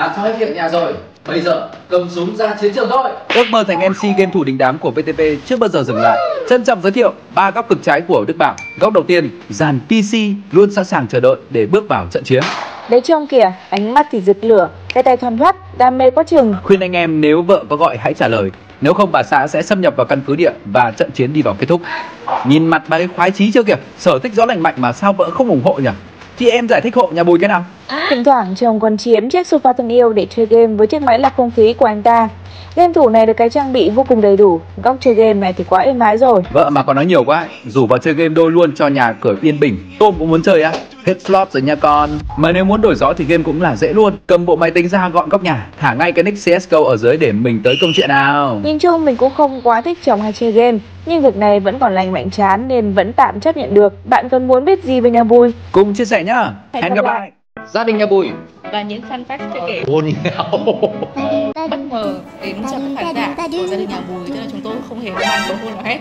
làm xong hết việc nhà rồi bây giờ cầm súng ra chiến trường thôi Ước mơ thành MC game thủ đình đám của VTV chưa bao giờ dừng lại. Trân trọng giới thiệu ba góc cực trái của Đức Bảo. Góc đầu tiên, dàn PC luôn sẵn sàng chờ đợi để bước vào trận chiến. Đấy trông kìa, ánh mắt thì rực lửa, cái tay thoăn thoắt, đam mê quá chừng. Khuyên anh em nếu vợ có gọi hãy trả lời. Nếu không bà xã sẽ xâm nhập vào căn cứ địa và trận chiến đi vào kết thúc. Nhìn mặt bà ấy khoái chí chưa kìa, sở thích rõ lành mạnh mà sao vợ không ủng hộ nhỉ? Thì em giải thích hộ nhà Bùi cái nào? Thỉnh thoảng chồng còn chiếm chiếc sofa thân yêu để chơi game với chiếc máy lọc không khí của anh ta. Game thủ này được cái trang bị vô cùng đầy đủ, góc chơi game này thì quá êm ái rồi. Vợ mà còn nói nhiều quá, rủ vào chơi game đôi luôn cho nhà cửa yên bình. Tôm cũng muốn chơi á? Hết slot rồi nha con. Mà nếu muốn đổi gió thì game cũng là dễ luôn. Cầm bộ máy tính ra gọn góc nhà, thả ngay cái nick CSGO ở dưới để mình tới công chuyện nào. Nhìn chung mình cũng không quá thích chồng hay chơi game, nhưng việc này vẫn còn lành mạnh chán nên vẫn tạm chấp nhận được. Bạn còn muốn biết gì về nhà Bùi? Cùng chia sẻ nhá. Hẹn Hẹn gặp gặp lại. lại. Gia đình nhà Bùi. và những fan fact chưa kể ôn nhau bất ngờ đến cho các khán giả của gia đình nhà Bùi tức là chúng tôi không hề có mang cầu hôn nào hết.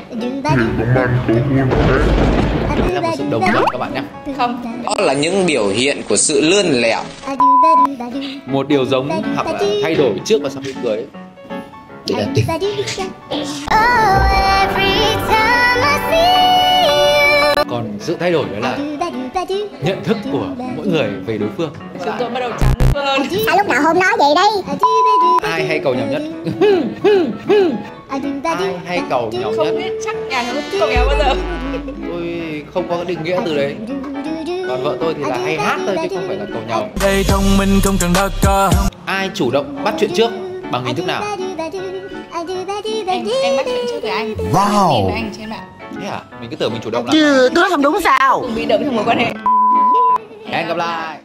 Đấy là một sự đồng thuận các bạn nhé. Không. Đó là những biểu hiện của sự lươn lẹo. Một điều giống hoặc là thay đổi trước và sau khi cưới. Để là tình. còn sự thay đổi đó là nhận thức của mỗi người về đối phương chúng tôi bắt đầu chán đối phương hơn Sao lúc nào hôm nói vậy đây ai hay cầu nhau nhất ai hay cầu không nhất biết chắc nhà nó không kéo bao giờ tôi không có định nghĩa từ đấy còn vợ tôi thì là hay hát thôi chứ không phải là cầu nhau đây thông minh không cần đa ca ai chủ động bắt chuyện trước bằng hình thức nào em em bắt chuyện trước với anh wow anh trên mạng thế à? Mình cứ tưởng mình chủ động là Chứ tôi nói không đúng sao? Bị động trong mối quan hệ. Hẹn gặp lại